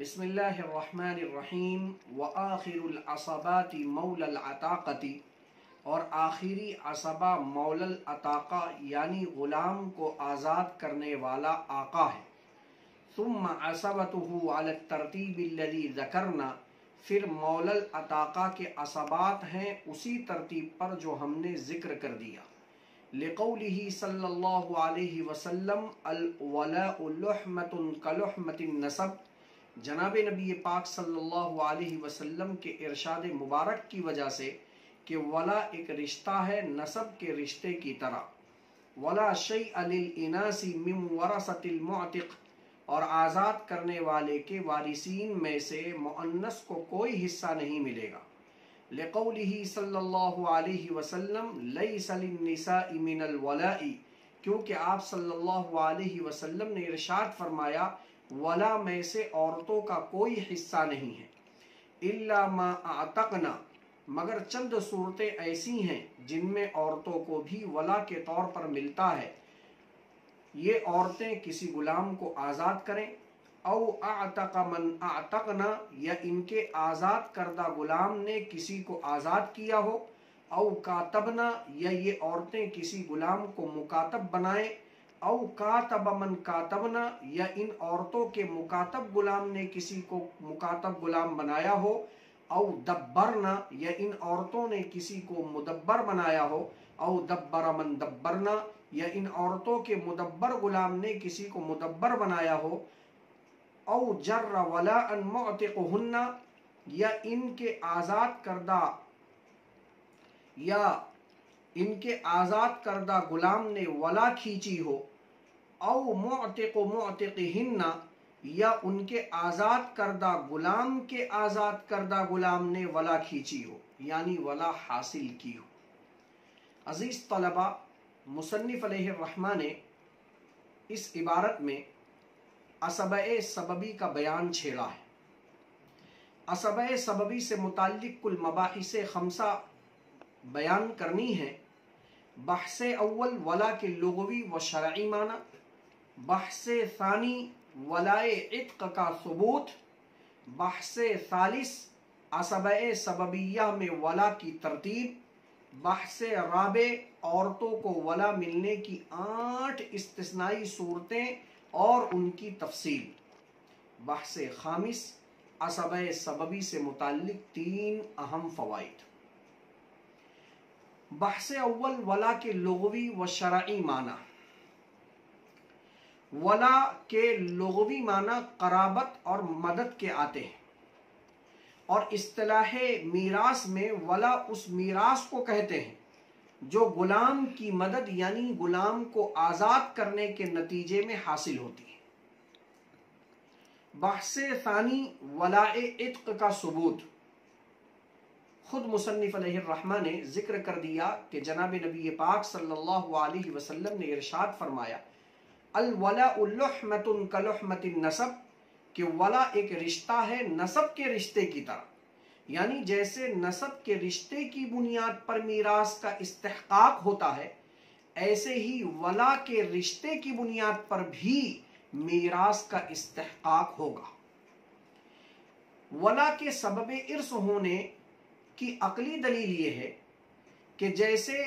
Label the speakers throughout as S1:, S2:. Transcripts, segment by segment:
S1: बसमीम व आखिरसबात मौलताक़ती और आखिरी असबा मौल मौलताका यानी ग़ुलाम को आज़ाद करने वाला आका है। तुम असबत तरतीबी जकरना। फिर मौल मौलताका के असबात हैं उसी तरतीब पर जो हमने ज़िक्र कर दिया। लिकौल सल्ला वसम नसब। जनाब नबी पाक सल्लल्लाहु अलैहि वसल्लम के इरशाद मुबारक की वजह से कि वला एक रिश्ता है नसब के रिश्ते की तरह। वला शई अलिल इनासी मिम वरसतिलमतिक और आज़ाद करने वाले के वारिसीन में से मुअन्नस को कोई हिस्सा नहीं मिलेगा। लिकौलिही सल्लल्लाहु अलैहि वसल्लम, लैसा लिन्निसाई मिनल वलाई क्योंकि आप सल्लल्लाहु अलैहि वसल्लम ने इरशाद फरमाया वला में से औरतों का कोई हिस्सा नहीं है। इल्ला मा आतकना मगर चंद सूरतें ऐसी हैं जिनमें औरतों को भी वला के तौर पर मिलता है। ये औरतें किसी गुलाम को आज़ाद करें। औ आतक मन आतकना या इनके आज़ाद करदा गुलाम ने किसी को आज़ाद किया हो। औ कातबना, या ये औरतें किसी गुलाम को मुकातब बनाएँ। औ कातब मन कातबना या इन औरतों के मुकातब गुलाम ने किसी को मुकातब गुलाम बनाया हो? औ दब्बरना या इन औरतों ने किसी को मुदब्बर बनाया हो? औ दब्बर मन दब्बरना या इन औरतों के मुदब्बर गुलाम ने किसी को मुदब्बर बनाया हो? औ जर्र वला अन मुअतिकुहुन्ना या इनके आज़ाद करदा, या इनके आज़ाद करदा गुलाम ने वला खींची हो? औ मोतिक मुअतिकिहिन्ना या उनके आज़ाद करदा गुलाम के आज़ाद करदा गुलाम ने वला खींची हो, यानी वला हासिल की हो। अज़ीज़ तलबा मुसन्फ़ रहमा ने इस इबारत में असब सबबी का बयान छेड़ा है। असब सबबी से मुतल कुल मबाहिस खमसा बयान करनी है, बहस अव्वल वला के लगवी व शरዒ माना बहस सानी वलाए इत्क का सबूत, बहस सालिस असब सबबिया में वला की तरतीब, बहस राबे औरतों को वला मिलने की आठ इस्तेसनाई सूरतें और उनकी तफसील। बहस खामिस असब सबबी से मुतल तीन अहम फवाद बहस अव्वल वला के लगवी व शरዒ माना। वला के लगवी माना कराबत और मदद के आते हैं। और इस्तलाह मीरास में वला उस मीरास को कहते हैं, जो गुलाम की मदद यानी गुलाम को आज़ाद करने के नतीजे में हासिल होती है। बहस सानी वलाए इत्क का सबूत। खुद मुसन्फ़ रहमा ने ज़िक्र कर दिया कि जनाब नबी पाक सल्लल्लाहु अलैहि वसल्लम ने इरशाद फरमाया अल वलाउल्लहमतुन कलहमतिन नसब, कि वला एक रिश्ता है नसब के रिश्ते की तरह। यानी जैसे नसब के रिश्ते की बुनियाद पर मीरास का इस्तेहकाक होता है, ऐसे ही वला के रिश्ते की बुनियाद पर भी मीरास का इस्तेहकाक होगा। वला के सबब इर्स होने की अकली दलील ये है कि जैसे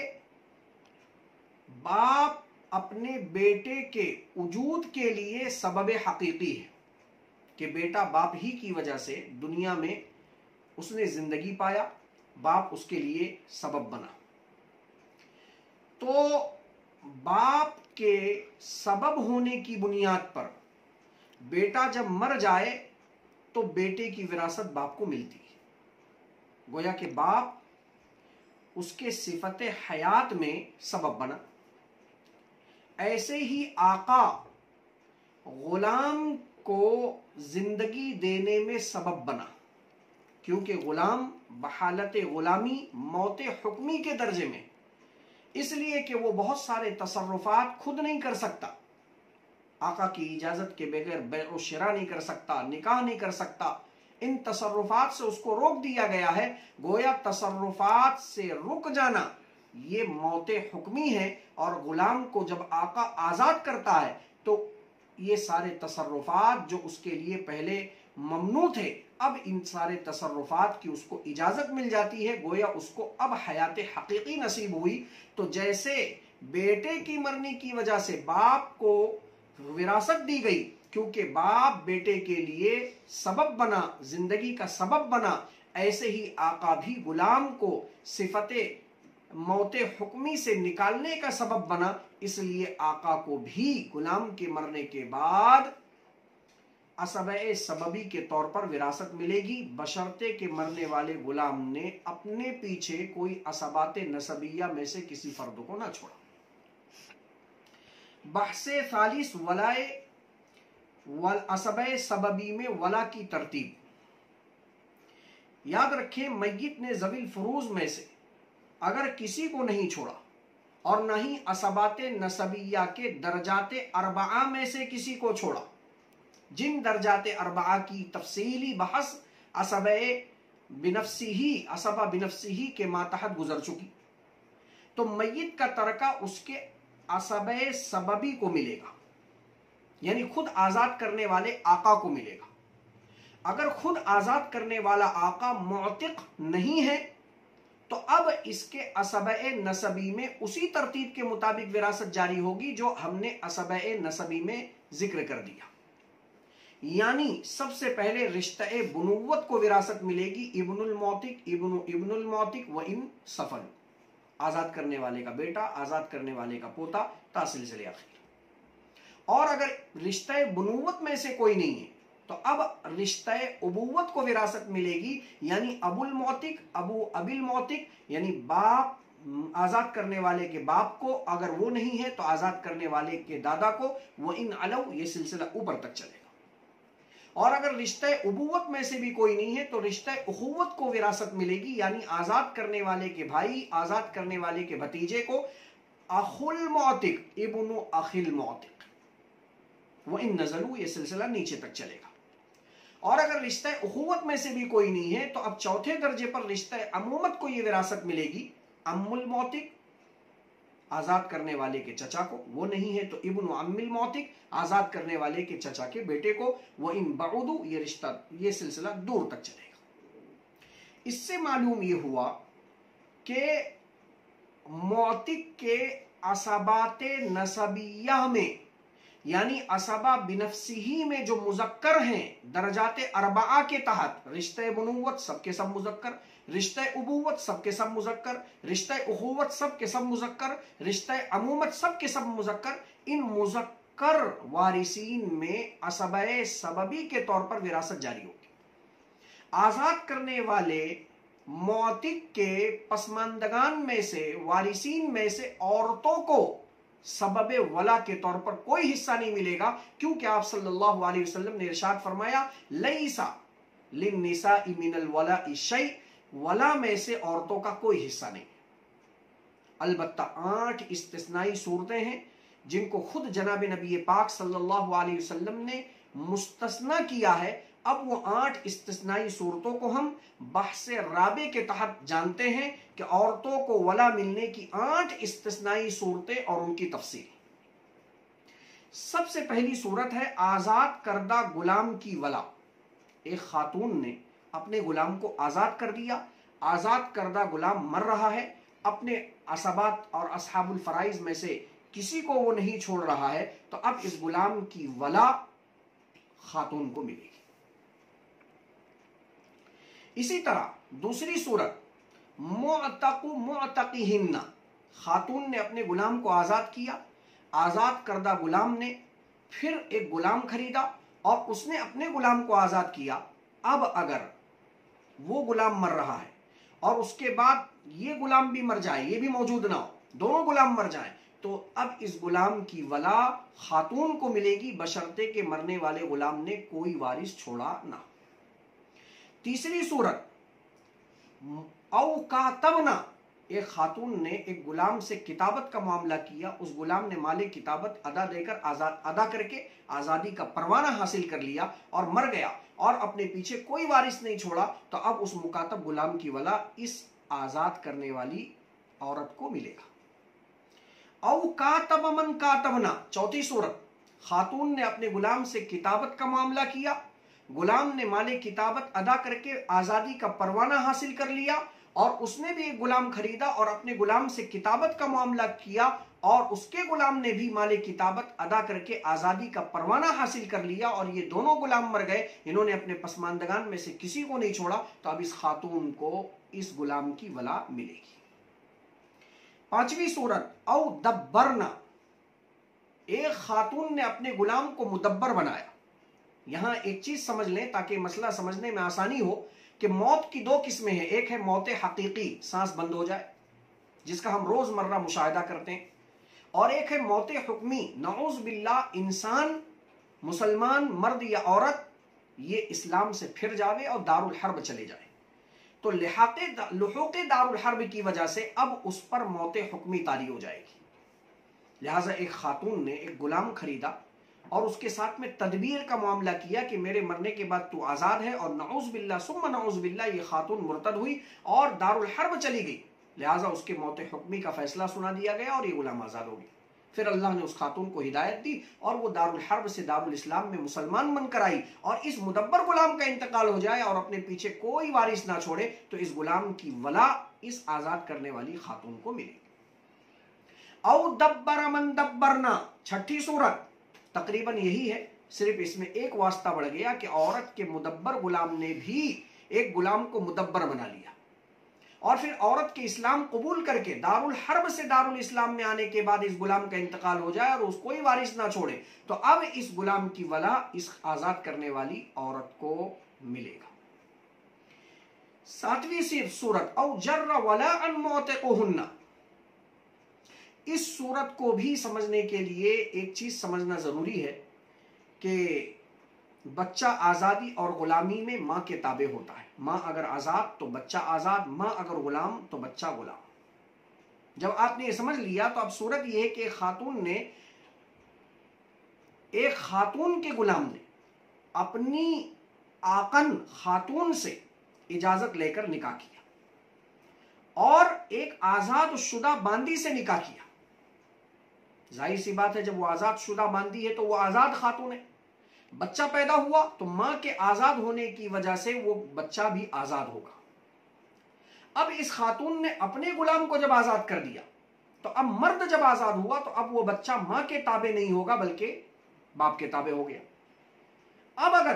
S1: बाप अपने बेटे के वजूद के लिए सबब हकीकी है कि बेटा बाप ही की वजह से दुनिया में उसने ज़िंदगी पाया, बाप उसके लिए सबब बना। तो बाप के सबब होने की बुनियाद पर बेटा जब मर जाए तो बेटे की विरासत बाप को मिलती है। गोया कि बाप उसके सिफत हयात में सबब बना। ऐसे ही आका गुलाम को ज़िंदगी देने में सबब बना। क्योंकि गुलाम बहालत गुलामी, मौत हुक्मी के दर्जे में। इसलिए कि वो बहुत सारे तसरुफात खुद नहीं कर सकता। आका की इजाज़त के बगैर बेशरा नहीं कर सकता, निकाह नहीं कर सकता। इन तसरुफात से उसको रोक दिया गया है। गोया तसरुफात से रुक जाना। ये मौत हुक्मी है और गुलाम को जब आका आज़ाद करता है तो ये सारे तसरुफात जो उसके लिए पहले ममनू थे, अब इन सारे तसरुफात की उसको इजाज़त मिल जाती है। गोया उसको अब हयात हकीकी नसीब हुई। तो जैसे बेटे की मरने की वजह से बाप को विरासत दी गई, क्योंकि बाप बेटे के लिए सबब बना, ज़िंदगी का सबब बना, ऐसे ही आका भी गुलाम को सिफत मौत हुक्मी से निकालने का सबब बना, इसलिए आका को भी गुलाम के मरने के बाद असब सबबी के तौर पर विरासत मिलेगी। बशर्ते के मरने वाले गुलाम ने अपने पीछे कोई असबात नसबिया में से किसी फर्द को ना छोड़ा। बहसे सालिस वलाए वल असब सबबी में वला की तरतीब। याद रखें मैत ने जबील फरूज में से अगर किसी को नहीं छोड़ा और न ही असबात नसबिया के दर्जाते अरबा में से किसी को छोड़ा, जिन दर्जात अरबा की तफसीली बहस असब बिनफसी ही, असबा बिनफसी ही के मातहत गुजर चुकी तो मैत का तरका उसके असब सबबी को मिलेगा, यानी खुद आज़ाद करने वाले आका को मिलेगा। अगर खुद आज़ाद करने वाला आका मोतिक नहीं है तो अब इसके असब नसबी में उसी तरतीब के मुताबिक विरासत जारी होगी जो हमने असब नसबी में ज़िक्र कर दिया। यानी सबसे पहले रिश्ता बनुवत को विरासत मिलेगी इब्नुल मौतिक, इब्नु इब्नुल मौतिक व इन सफल। आज़ाद करने वाले का बेटा, आज़ाद करने वाले का पोता आखिर। और अगर रिश्ते बनुवत में से कोई नहीं है तो अब रिश्ते उबूवत को विरासत मिलेगी, यानी अबुल मौतिक, अबू अबिल मौतिक, यानी बाप आज़ाद करने वाले के बाप को, अगर वो नहीं है तो आज़ाद करने वाले के दादा को, वो इन अलव ये सिलसिला ऊपर तक चलेगा। और अगर रिश्ते उबूवत में से भी कोई नहीं है तो रिश्ते उखुवत को विरासत मिलेगी, यानी आज़ाद करने वाले के भाई, आज़ाद करने वाले के भतीजे को, अखुल मौतिक, इबन अखिल मौतिक। वो इन नजलू ये सिलसिला नीचे तक चलेगा। और अगर रिश्ते उखुवत में से भी कोई नहीं है तो अब चौथे दर्जे पर रिश्ते अमूमत को यह विरासत मिलेगी अमुल मौतिक, आज़ाद करने वाले के चचा को। वो नहीं है तो इबन अम्मिल मौतिक, आज़ाद करने वाले के चचा के बेटे को। वो इन बउदू ये रिश्ता, ये सिलसिला दूर तक चलेगा। इससे मालूम ये हुआ कि मौतिक के असबात नसबिया में यानी असबा बिनफसी ही में जो मुजक्कर हैं, दर्जात अरबा के तहत, रिश्ते बनूवत सबके सब मुजक्कर, रिश्ते उबूवत सबके सब मुजक्कर, रिश्ते उखूवत सबके सब मुजक्कर, रिश्ते अमूमत सबके सब मुजक्कर, इन मुजक्कर वारिसीन में असब सबबी के तौर पर विरासत जारी होगी। आज़ाद करने वाले मौतिक के पसमानदगान में से, वारिसीन में से औरतों को सबब वला के तौर पर कोई हिस्सा नहीं मिलेगा, क्योंकि आप सल्लल्लाहु अलैहि वसल्लम ने इरशाद फरमाया, लईसा लिन्निसा मिनल वला इशई वला में से औरतों का कोई हिस्सा नहीं। अलबत्ता आठ इस्तेस्नाई सूरतें हैं, जिनको खुद जनाब नबी पाक सल्लल्लाहु अलैहि वसल्लम ने मुस्तस्ना किया है अब वो आठ इस्तेस्नाई सूरतों को हम बहस राबे के तहत जानते हैं कि औरतों को वला मिलने की आठ इस्तेस्नाई सूरतें और उनकी तफसील। सबसे पहली सूरत है आज़ाद करदा गुलाम की वला। एक खातून ने अपने गुलाम को आज़ाद कर दिया। आज़ाद करदा गुलाम मर रहा है। अपने असबात और असहाबुल फराइज में से किसी को वो नहीं छोड़ रहा है। तो अब इस गुलाम की वला खातून को मिलेगी। इसी तरह दूसरी सूरत मोतकु मोतकी हिन्ना खातून ने अपने गुलाम को आज़ाद किया, आज़ाद करदा गुलाम ने फिर एक गुलाम खरीदा और उसने अपने गुलाम को आज़ाद किया। अब अगर वो गुलाम मर रहा है और उसके बाद ये गुलाम भी मर जाए, ये भी मौजूद ना हो, दोनों गुलाम मर जाए तो अब इस गुलाम की वला खातून को मिलेगी, बशर्ते के मरने वाले गुलाम ने कोई वारिस छोड़ा ना तीसरी सूरत तबना एक खातून ने एक गुलाम से किताबत का मामला किया। उस गुलाम ने माले किताबत अदा देकर आज़ाद अदा करके आज़ादी का परवाना हासिल कर लिया और मर गया और अपने पीछे कोई वारिस नहीं छोड़ा। तो अब उस मुकातब गुलाम की वला इस आज़ाद करने वाली औरत को मिलेगा। औ कातब मन कातबना, चौथी सूरत, खातून ने अपने गुलाम से किताबत का मामला किया। गुलाम ने माले किताबत अदा करके आज़ादी का परवाना हासिल कर लिया और उसने भी एक गुलाम खरीदा और अपने गुलाम से किताबत का मामला किया और उसके गुलाम ने भी माले किताबत अदा करके आज़ादी का परवाना हासिल कर लिया और ये दोनों गुलाम मर गए। इन्होंने अपने पसमानदगान में से किसी को नहीं छोड़ा। तो अब इस खातून को इस गुलाम की वला मिलेगी। पांचवी सूरत, औ दब्बरना। एक खातून ने अपने गुलाम को मुदब्बर बनाया। यहाँ एक चीज़ समझ लें ताकि मसला समझने में आसानी हो कि मौत की दो किस्में हैं। एक है मौत हकीकी, सांस बंद हो जाए, जिसका हम रोज़मर्रा मुशाहिदा करते हैं। और एक है मौत हुक्मी नौज बिल्ला इंसान, मुसलमान, मर्द या औरत, ये इस्लाम से फिर जावे और दारुल हर्ब चले जाए। तो लिहाते लुहूक दारुल हर्ब की वजह से अब उस पर मौत हुक्मी तारी हो जाएगी। लिहाजा एक खातून ने एक गुलाम खरीदा और उसके साथ में तदबीर का मामला किया कि मेरे मरने के बाद तू आज़ाद है और नौज बिल्ला सुम नौज बिल्ला ये खातून मुर्तद हुई और दारुल हर्ब चली गई। लिहाजा उसके मौत हुक्मी का फैसला सुना दिया गया और ये गुलाम आज़ाद हो गया फिर अल्लाह ने उस खातून को हिदायत दी और वो दारुल हर्ब से दारुल इस्लाम में मुसलमान बनकर आई और इस मुदब्बर गुलाम का इंतकाल हो जाए और अपने पीछे कोई वारिस ना छोड़े तो इस गुलाम की वला इस आज़ाद करने वाली खातून को मिलेगी। औ दब्बर मन दब्बरना, छठी सूरत। तकरीबन यही है। सिर्फ़ इसमें एक वास्ता बढ़ गया कि औरत के मुदब्बर गुलाम ने भी एक गुलाम को मुदब्बर बना लिया। और फिर औरत के इस्लाम कबूल करके, दारुल हर्ब से दारुल इस्लाम में आने के बाद इस गुलाम का इंतकाल हो जाए और उसको ही वारिस ना छोड़े तो अब इस गुलाम की वला इस आज़ाद करने वाली औरत को मिलेगा। सातवीं सूरत, औ जर्र वला अन मौत इस सूरत को भी समझने के लिए एक चीज़ समझना ज़रूरी है कि बच्चा आज़ादी और गुलामी में माँ के ताबे होता है। माँ अगर आज़ाद तो बच्चा आज़ाद, माँ अगर गुलाम तो बच्चा गुलाम। जब आपने ये समझ लिया तो अब सूरत यह है कि खातून ने, एक खातून के गुलाम ने अपनी आकन खातून से इजाज़त लेकर निकाह किया और एक आज़ाद शुदा बांदी से निकाह किया। ज़ाहिर सी बात है, जब वो आज़ाद शुदा बांदी है तो वो आज़ाद खातून है। बच्चा पैदा हुआ तो माँ के आज़ाद होने की वजह से वो बच्चा भी आज़ाद होगा। अब इस खातून ने अपने गुलाम को जब आज़ाद कर दिया तो अब मर्द जब आज़ाद हुआ तो अब वो बच्चा माँ के ताबे नहीं होगा, बल्कि बाप के ताबे हो गया। अब अगर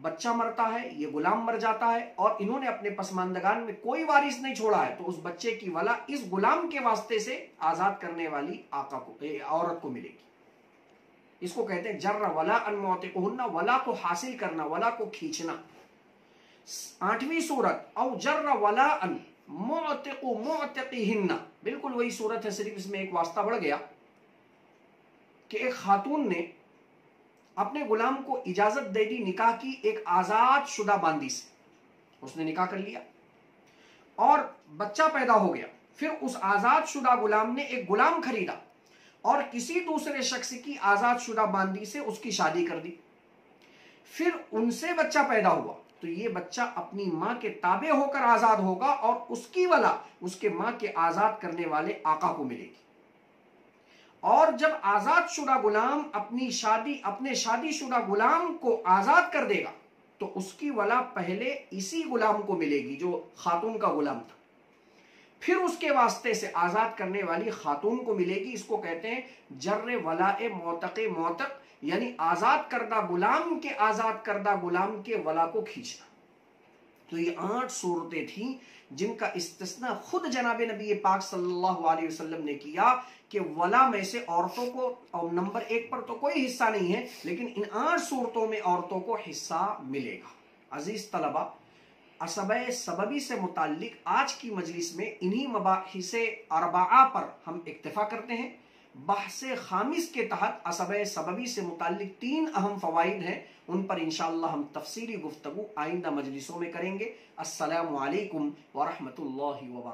S1: बच्चा मरता है, ये गुलाम मर जाता है और इन्होंने अपने पसमानदगान में कोई वारिस नहीं छोड़ा है तो उस बच्चे की वला इस गुलाम के वास्ते से आज़ाद करने वाली आका को औरत को मिलेगी। इसको कहते हैं, जर्र वला अनमौत को हन्ना वला को हासिल करना, वला को खींचना। आठवीं सूरत, औ जर्र वला अन मोतिको मोतिकी हिन्ना बिल्कुल वही सूरत है, सिर्फ़ इसमें एक वास्ता बढ़ गया कि एक खातून ने अपने गुलाम को इजाज़त दे दी निकाह की एक आज़ाद शुदा बांदी से। उसने निकाह कर लिया और बच्चा पैदा हो गया। फिर उस आज़ाद शुदा गुलाम ने एक गुलाम खरीदा और किसी दूसरे शख्स की आज़ाद शुदा बांदी से उसकी शादी कर दी। फिर उनसे बच्चा पैदा हुआ। तो ये बच्चा अपनी माँ के ताबे होकर आज़ाद होगा और उसकी वाला उसके माँ के आज़ाद करने वाले आका को मिलेगी। और जब आज़ाद शुदा गुलाम अपनी शादी, अपने शादीशुदा गुलाम को आज़ाद कर देगा तो उसकी वला पहले इसी गुलाम को मिलेगी, जो खातून का गुलाम था। फिर उसके वास्ते से आज़ाद करने वाली खातून को मिलेगी, इसको कहते हैं जर्र वला मोतक मोतक, यानी आज़ाद करदा गुलाम के आज़ाद करदा गुलाम के वला को खींचना। तो ये आठ सूरतें थी जिनका इस्तना खुद जनाब नबी पाक सल्लल्लाहु अलैहि वसल्लम ने किया कि वला में से औरतों को, और नंबर एक पर तो कोई हिस्सा नहीं है, लेकिन इन आठ सूरतों में औरतों को हिस्सा मिलेगा। अज़ीज़ तलबा असब सबबी से मुतालिक आज की मजलिस में इन्हीं मबाहिस अरबा पर हम इक्तफा करते हैं। बहस खामिस के तहत असब सबबी से मुतल तीन अहम फ़वाद हैं उन पर इंशाला हम तफसीली गुफ्तु आइंदा मजलिसों में करेंगे असलकम वरहमल वबरक